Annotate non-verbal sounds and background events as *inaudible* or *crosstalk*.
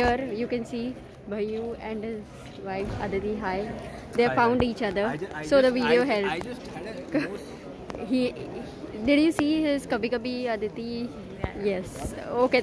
Here you can see Bhayu and his wife Aditi. Hi, they Hi, found each other. I just, I so the video I, helped. *laughs* He did you see his Kabhi Kabhi Aditi? Yes. Okay.